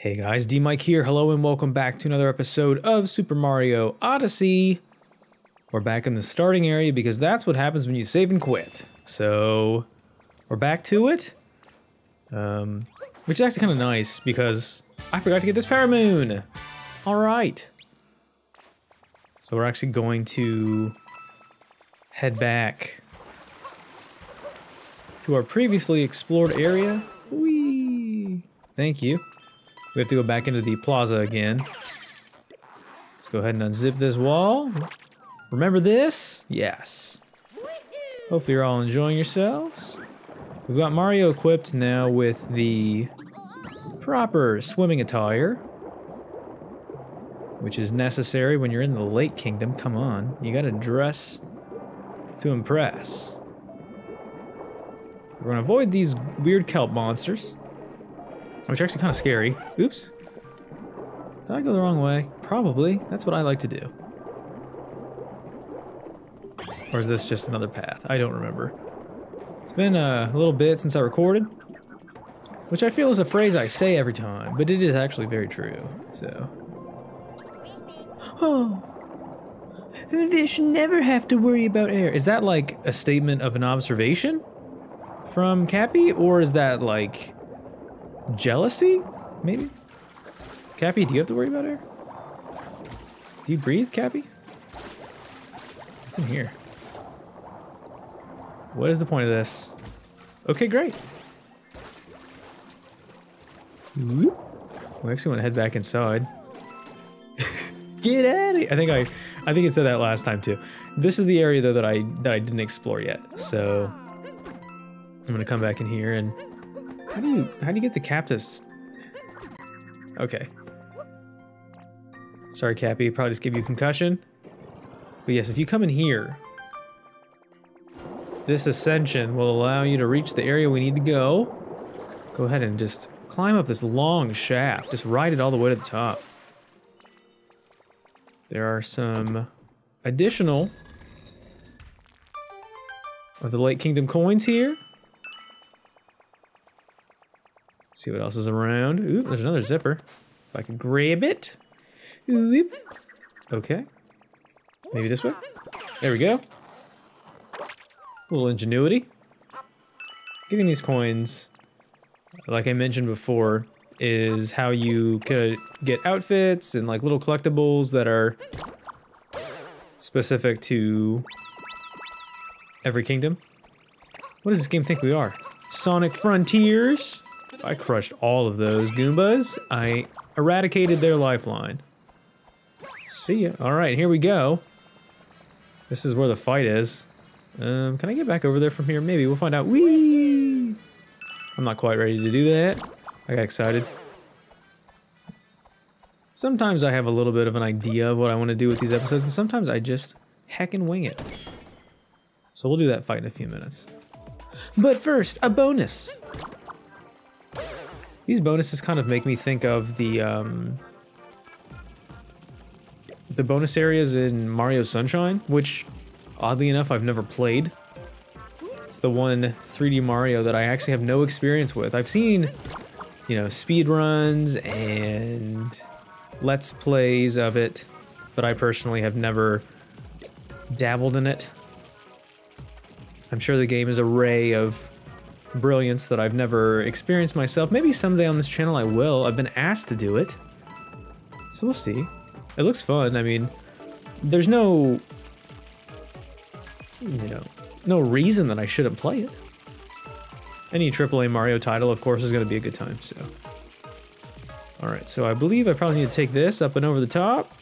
Hey guys, DMic here. Hello and welcome back to another episode of Super Mario Odyssey. We're back in the starting area because that's what happens when you save and quit. So, we're back to it. Um, which is actually kind of nice because I forgot to get this power moon. All right. So we're actually going to head back to our previously explored area. Whee! Thank you. We have to go back into the plaza again. Let's go ahead and unzip this wall. Remember this? Yes. Hopefully you're all enjoying yourselves. We've got Mario equipped now with the proper swimming attire. Which is necessary when you're in the Lake Kingdom. Come on, you gotta dress to impress. We're gonna avoid these weird kelp monsters. Which are actually kind of scary. Oops. Did I go the wrong way? Probably. That's what I like to do. Or is this just another path? I don't remember. It's been uh, a little bit since I recorded. Which I feel is a phrase I say every time, but it is actually very true, so. Oh. They should never have to worry about air. Is that like a statement of an observation from Cappy? Or is that like jealousy? Maybe? Cappy, do you have to worry about air? Do you breathe, Cappy? What's in here? What is the point of this? Okay, great. Whoop. We actually want to head back inside. Get of here! I think I, I think it said that last time too. This is the area though that I that I didn't explore yet. So I'm gonna come back in here and how do you how do you get the cactus? Okay. Sorry, Cappy. Probably just give you concussion. But yes, if you come in here, this ascension will allow you to reach the area we need to go. Go ahead and just climb up this long shaft. Just ride it all the way to the top. There are some additional of the Lake Kingdom coins here. See what else is around. Ooh, there's another zipper. If I can grab it. Oop. Okay. Maybe this way? There we go. A little ingenuity. Getting these coins, like I mentioned before, is how you could get outfits and like little collectibles that are specific to every kingdom. What does this game think we are? Sonic Frontiers? I crushed all of those Goombas. I eradicated their lifeline. See ya. Alright, here we go. This is where the fight is. Um, can I get back over there from here? Maybe. We'll find out. Whee! I'm not quite ready to do that. I got excited. Sometimes I have a little bit of an idea of what I want to do with these episodes, and sometimes I just heckin' wing it. So we'll do that fight in a few minutes. But first, a bonus. These bonuses kind of make me think of the um, the bonus areas in Mario Sunshine, which oddly enough I've never played. It's the one 3D Mario that I actually have no experience with. I've seen, you know, speed runs and let's plays of it, but I personally have never dabbled in it. I'm sure the game is a ray of brilliance that I've never experienced myself. Maybe someday on this channel I will. I've been asked to do it. So we'll see. It looks fun. I mean, there's no, you know, no reason that I shouldn't play it. Any AAA Mario title, of course, is going to be a good time, so. Alright, so I believe I probably need to take this up and over the top.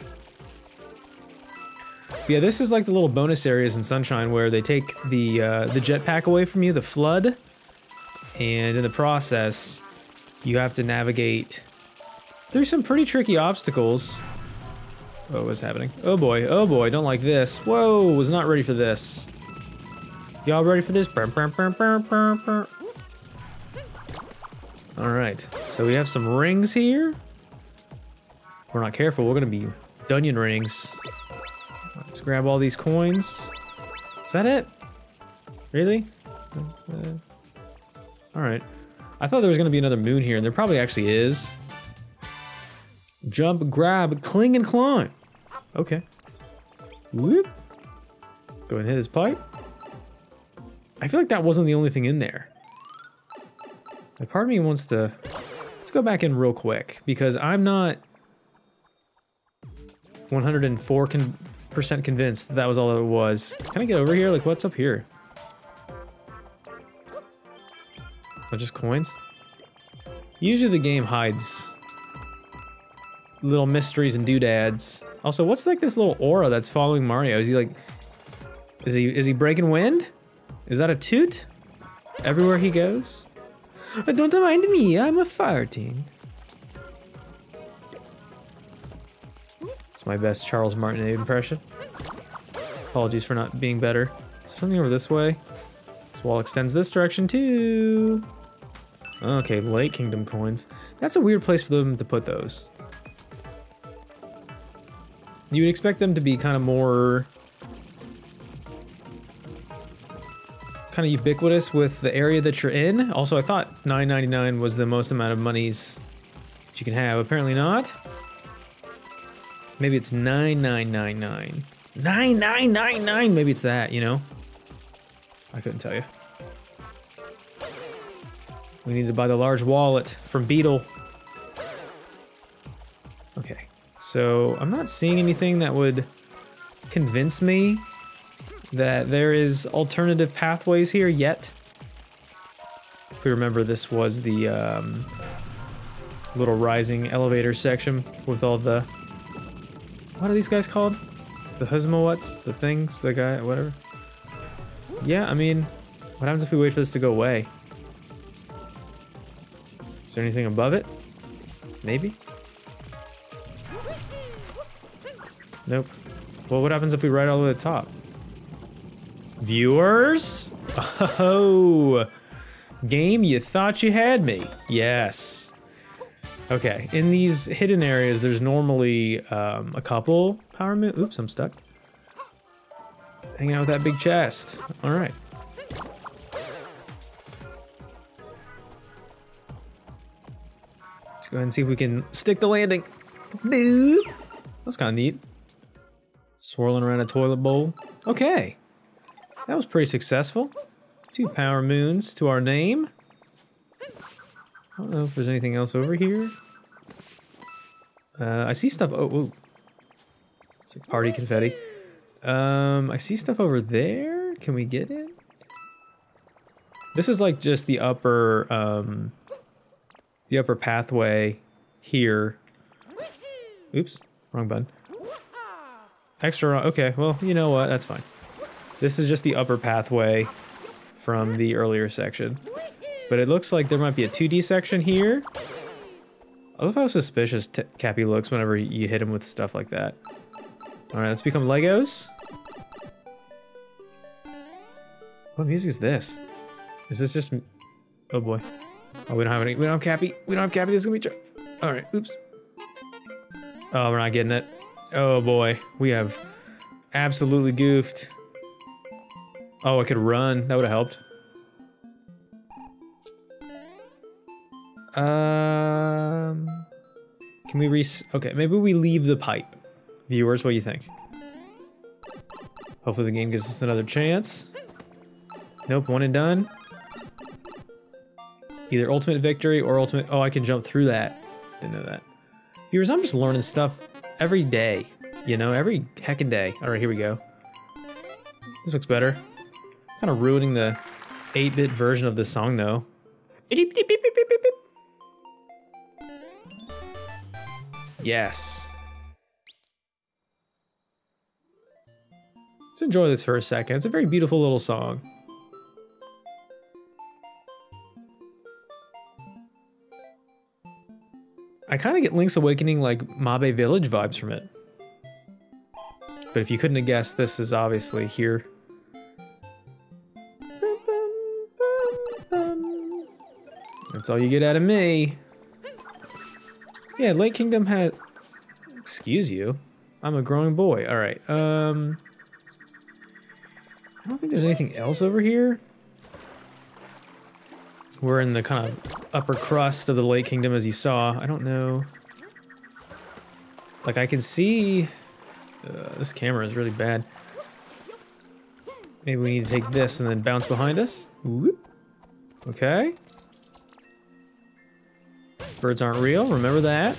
Yeah, this is like the little bonus areas in Sunshine where they take the uh, the jetpack away from you, the FLUDD, and in the process, you have to navigate through some pretty tricky obstacles. Oh, what's happening? Oh boy, oh boy, don't like this. Whoa, was not ready for this. Y'all ready for this? Alright, so we have some rings here. If we're not careful, we're gonna be Dunyan rings. Let's grab all these coins. Is that it? Really? Uh, Alright. I thought there was going to be another moon here, and there probably actually is. Jump, grab, cling, and climb. Okay. Whoop. Go and hit his pipe. I feel like that wasn't the only thing in there. Like part of me wants to... Let's go back in real quick, because I'm not 104% con convinced that, that was all it was. Can I get over here? Like, what's up here? Oh, just coins? Usually the game hides little mysteries and doodads. Also, what's like this little aura that's following Mario? Is he like... Is he is he breaking wind? Is that a toot? Everywhere he goes? Don't mind me, I'm a fire team. It's my best Charles Martinet impression. Apologies for not being better. something over this way. This wall extends this direction too. Okay, Lake Kingdom coins. That's a weird place for them to put those. You would expect them to be kind of more... kind of ubiquitous with the area that you're in. Also, I thought 9.99 was the most amount of monies that you can have. Apparently not. Maybe it's 9999. 9999! Maybe it's that, you know? I couldn't tell you. We need to buy the large wallet from Beetle. Okay, so I'm not seeing anything that would convince me that there is alternative pathways here yet. If we remember, this was the um, little rising elevator section with all the... What are these guys called? The Huzmawats? The things? The guy? Whatever? Yeah, I mean, what happens if we wait for this to go away? Is there anything above it? Maybe? Nope. Well, what happens if we ride all the way to the top? Viewers? Oh! Game, you thought you had me. Yes. Okay, in these hidden areas, there's normally um, a couple power moon. Oops, I'm stuck. Hanging out with that big chest. All right. Let's go ahead and see if we can stick the landing. Boop. That's kind of neat. Swirling around a toilet bowl. Okay. That was pretty successful. Two power moons to our name. I don't know if there's anything else over here. Uh, I see stuff. Oh, ooh. It's like party confetti. Um, I see stuff over there. Can we get it? This is like just the upper, um, the upper pathway here. Oops, wrong button. Extra, okay, well, you know what, that's fine. This is just the upper pathway from the earlier section. But it looks like there might be a 2D section here. I love how suspicious T Cappy looks whenever you hit him with stuff like that. Alright, let's become Legos. What music is this? Is this just... Oh boy. Oh, we don't have any... We don't have Cappy. We don't have Cappy. This is gonna be... tough. Alright, oops. Oh, we're not getting it. Oh boy, we have absolutely goofed. Oh, I could run. That would have helped. Um, can we re? Okay, maybe we leave the pipe. Viewers, what do you think? Hopefully the game gives us another chance. Nope, one and done. Either ultimate victory or ultimate... Oh, I can jump through that. Didn't know that. Viewers, I'm just learning stuff every day. You know, every heckin' day. All right, here we go. This looks better. Kind of ruining the 8-bit version of this song, though. Yes. Let's enjoy this for a second. It's a very beautiful little song. I kind of get Link's Awakening like Mabe Village vibes from it. But if you couldn't have guessed, this is obviously here. That's all you get out of me. Yeah, Lake Kingdom had... Excuse you. I'm a growing boy. All right. Um, I don't think there's anything else over here. We're in the kind of upper crust of the Lake Kingdom, as you saw. I don't know. Like I can see, uh, this camera is really bad. Maybe we need to take this and then bounce behind us. Whoop. Okay. Birds aren't real, remember that.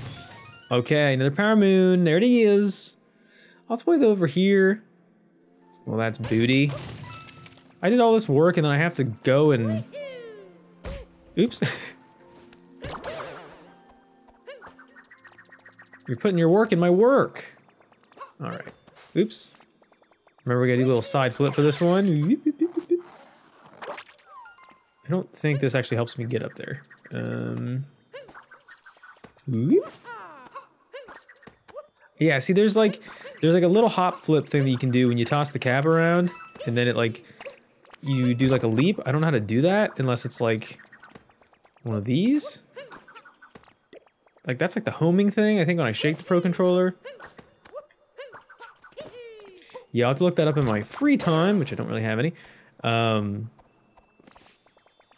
Okay, another power moon, there it is. Let's wait over here. Well, that's booty. I did all this work and then I have to go and... Oops. You're putting your work in my work. All right. Oops. Remember, we gotta do a little side flip for this one. I don't think this actually helps me get up there. Um. Yeah, see, there's like, there's like a little hop flip thing that you can do when you toss the cap around, and then it like, you do like a leap. I don't know how to do that unless it's like one of these. Like that's like the homing thing, I think when I shake the Pro Controller. Yeah, I'll have to look that up in my free time, which I don't really have any. Um,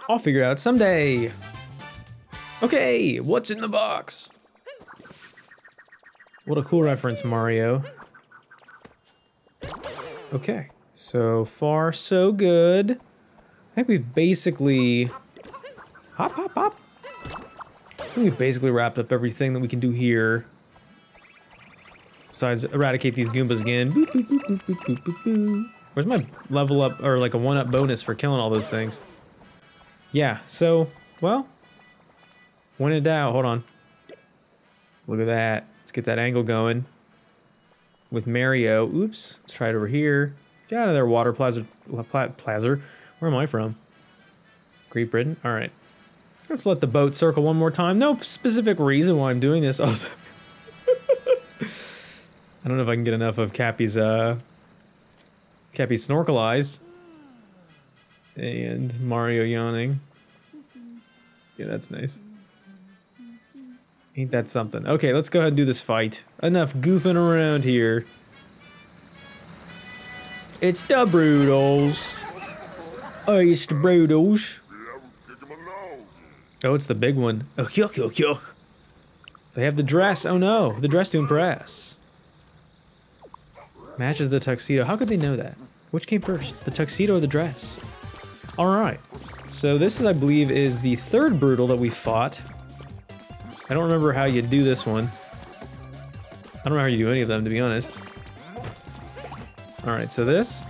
I'll figure it out someday. Okay, what's in the box? What a cool reference, Mario. Okay, so far so good. I think we've basically... Hop, hop, hop. We've basically wrapped up everything that we can do here. Besides, eradicate these Goombas again. Boop, boop, boop, Where's my level up, or like a one-up bonus for killing all those things? Yeah, so, well, when in doubt, hold on. Look at that. Let's get that angle going. With Mario. Oops. Let's try it over here. Get out of there, Water Plaza. Plaza. Where am I from? Great Britain? All right. Let's let the boat circle one more time. No specific reason why I'm doing this. I don't know if I can get enough of Cappy's, uh... Cappy's snorkel eyes. And Mario yawning. Yeah, that's nice. Ain't that something? Okay, let's go ahead and do this fight. Enough goofing around here. It's the Broodals. Oh, it's the Broodals. Oh, it's the big one. Oh, yuck, yuck, yuck. They have the dress. Oh no, the dress to impress. Matches the tuxedo. How could they know that? Which came first, the tuxedo or the dress? All right. So this is, I believe, is the third Broodal that we fought. I don't remember how you do this one. I don't know how you do any of them, to be honest. Alright, so this?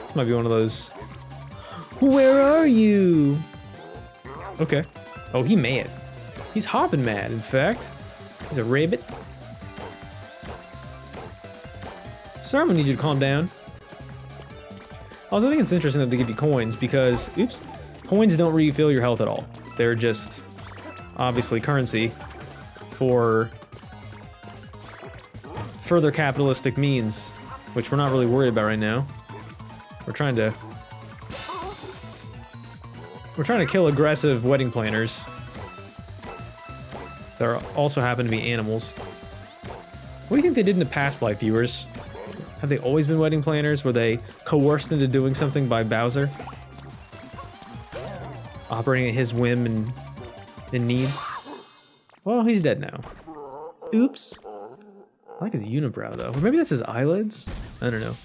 This might be one of those... Where are you? Okay. Oh, he mad. He's hopping mad, in fact. He's a rabbit. Sir, I'm gonna need you to calm down. Also, I think it's interesting that they give you coins because, oops, coins don't refill your health at all. They're just, obviously, currency for further capitalistic means, which we're not really worried about right now. We're trying to... We're trying to kill aggressive wedding planners. There also happen to be animals. What do you think they did in the past life, viewers? Have they always been wedding planners? Were they coerced into doing something by Bowser? Operating at his whim and, and needs? Well, he's dead now. Oops. I like his unibrow, though. Or maybe that's his eyelids? I don't know.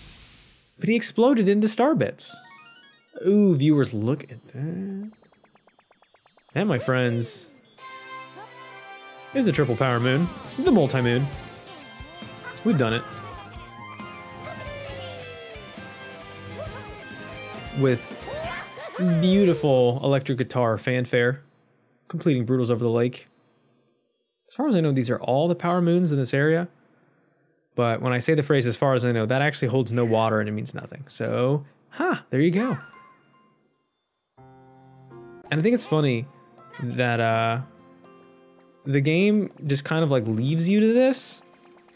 But he exploded into star bits. Ooh, viewers, look at that. And my friends, is the triple power moon, the multi-moon. We've done it. With beautiful electric guitar fanfare, completing Broodals Over the Lake. As far as I know, these are all the power moons in this area. But when I say the phrase as far as I know, that actually holds no water and it means nothing. So, huh, there you go. And I think it's funny that uh, the game just kind of like leaves you to this.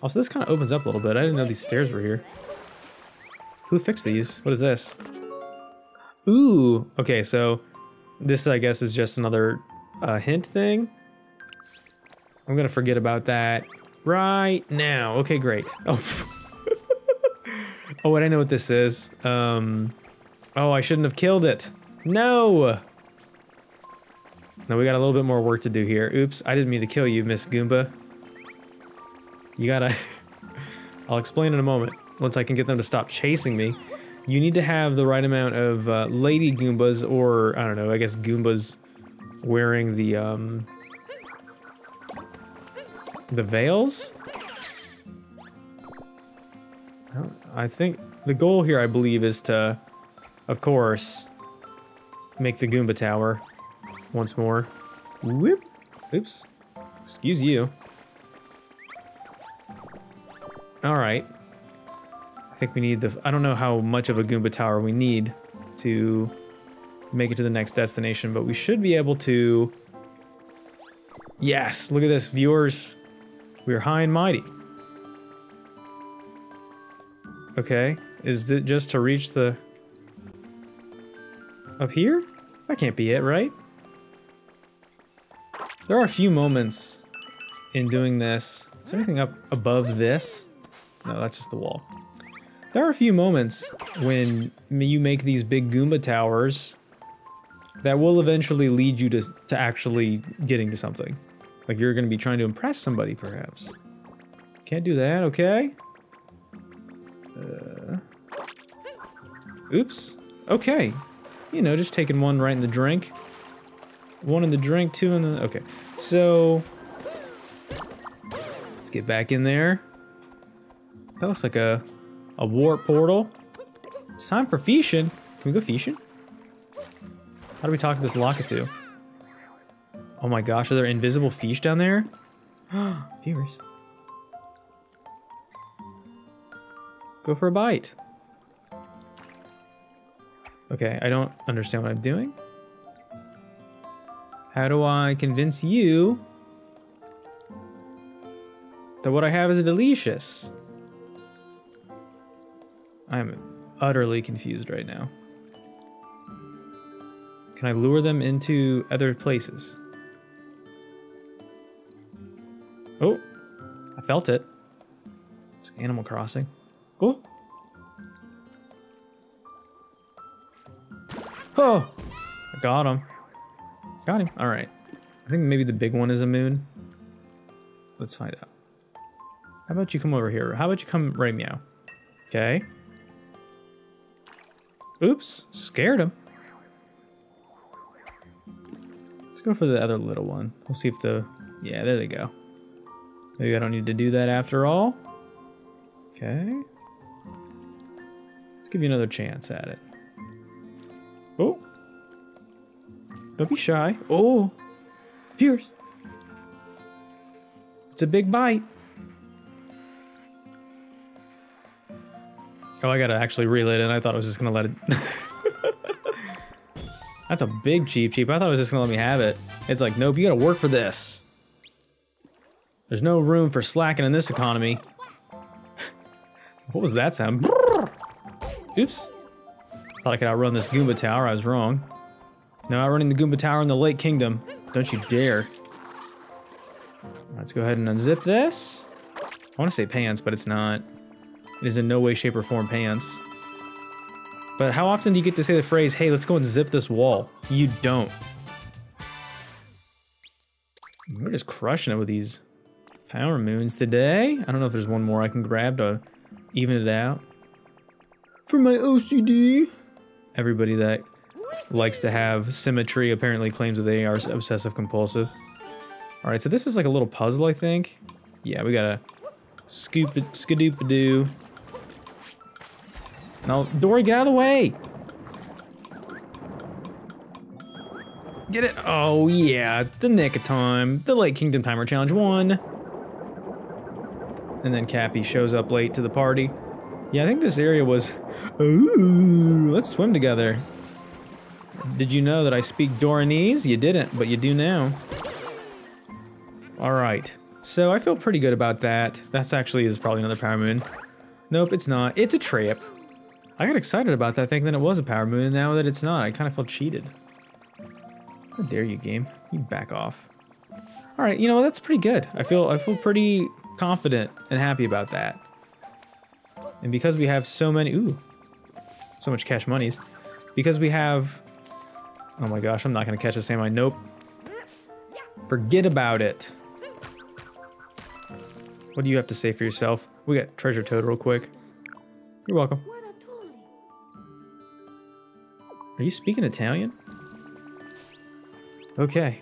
Also, this kind of opens up a little bit. I didn't know these stairs were here. Who fixed these? What is this? Ooh, okay, so this I guess is just another uh, hint thing. I'm gonna forget about that right now. Okay, great. Oh, oh wait, I know what this is. Um, oh, I shouldn't have killed it. No. No, we got a little bit more work to do here. Oops, I didn't mean to kill you, Miss Goomba. You gotta, I'll explain in a moment, once I can get them to stop chasing me. You need to have the right amount of uh, lady Goombas, or, I don't know, I guess Goombas wearing the, um... The veils? I think the goal here, I believe, is to, of course, make the Goomba Tower once more. Whoop. Oops. Excuse you. Alright. I think we need the... I don't know how much of a Goomba Tower we need to make it to the next destination, but we should be able to... Yes! Look at this, viewers. We're high and mighty. Okay. Is it just to reach the... Up here? That can't be it, right? There are a few moments in doing this. Is there anything up above this? No, that's just the wall. There are a few moments when you make these big Goomba towers that will eventually lead you to, to actually getting to something. Like you're going to be trying to impress somebody, perhaps. Can't do that, okay? Uh, oops. Okay. You know, just taking one right in the drink. One in the drink, two in the... Okay. So... Let's get back in there. That looks like a, a warp portal. It's time for fishing. Can we go fishing? How do we talk to this Lakitu? Oh my gosh, are there invisible fish down there? Viewers. Go for a bite. Okay, I don't understand what I'm doing. How do I convince you that what I have is delicious? I'm utterly confused right now. Can I lure them into other places? Oh, I felt it. It's Animal Crossing. Oh. Oh, I got him. Got him. All right. I think maybe the big one is a moon. Let's find out. How about you come over here? How about you come right meow? Okay. Oops, scared him. Let's go for the other little one. We'll see if the... Yeah, there they go. Maybe I don't need to do that after all. Okay. Let's give you another chance at it. Don't be shy. Oh. Fierce. It's a big bite. Oh, I gotta actually reel it in. I thought I was just gonna let it... That's a big Cheep Cheep. I thought it was just gonna let me have it. It's like, nope, you gotta work for this. There's no room for slacking in this economy. what was that sound? Oops. Thought I could outrun this Goomba Tower. I was wrong. No running the Goomba Tower in the Lake Kingdom. Don't you dare. Let's go ahead and unzip this. I want to say pants, but it's not. It is in no way, shape, or form pants. But how often do you get to say the phrase, hey, let's go and zip this wall? You don't. We're just crushing it with these power moons today. I don't know if there's one more I can grab to even it out. For my OCD. Everybody that likes to have symmetry apparently claims that they are obsessive compulsive. All right, so this is like a little puzzle, I think. Yeah, we gotta scoop it, skadoop-a-doo. No, Dory, get out of the way! Get it? Oh, yeah, the nick of time. The Lake Kingdom Timer Challenge 1. And then Cappy shows up late to the party. Yeah, I think this area was... Ooh, let's swim together. Did you know that I speak Doranese? You didn't, but you do now. Alright, so I feel pretty good about that. That's actually is probably another power moon. Nope, it's not. It's a trip. I got excited about that thinking it was a power moon, and now that it's not, I kind of feel cheated. How dare you, game. You back off. Alright, you know, that's pretty good. I feel I feel pretty confident and happy about that. And because we have so many, ooh, so much cash monies, because we have, oh my gosh, I'm not gonna catch the same line, nope. Forget about it. What do you have to say for yourself? We got Treasure Toad real quick. You're welcome. Are you speaking Italian? Okay.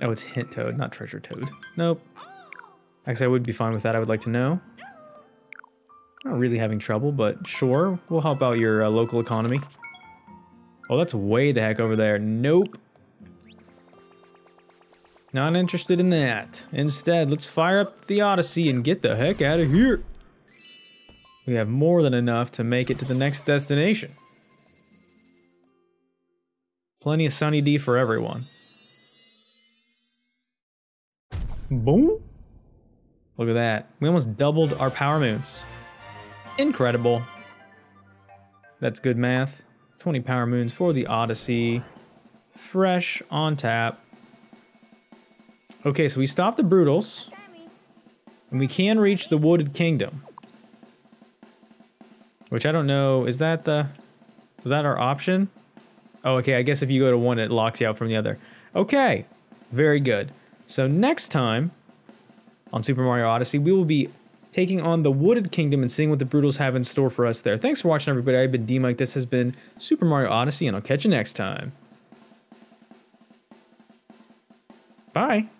Oh, it's Hint Toad, not Treasure Toad. Nope. Actually, I would be fine with that. I would like to know. Not really having trouble, but sure. We'll help out your uh, local economy. Oh, that's way the heck over there. Nope. Not interested in that. Instead, let's fire up the Odyssey and get the heck out of here. We have more than enough to make it to the next destination. Plenty of Sunny D for everyone. Boom. Look at that. We almost doubled our power moons. Incredible. That's good math. 20 power moons for the Odyssey. Fresh on tap. Okay, so we stop the Broodals. And we can reach the Wooded Kingdom. Which I don't know, is that the... Was that our option? Oh, okay, I guess if you go to one, it locks you out from the other. Okay, very good. So next time on Super Mario Odyssey, we will be taking on the Wooded Kingdom and seeing what the Broodals have in store for us there. Thanks for watching, everybody. I've been DMic. This has been Super Mario Odyssey, and I'll catch you next time. Bye.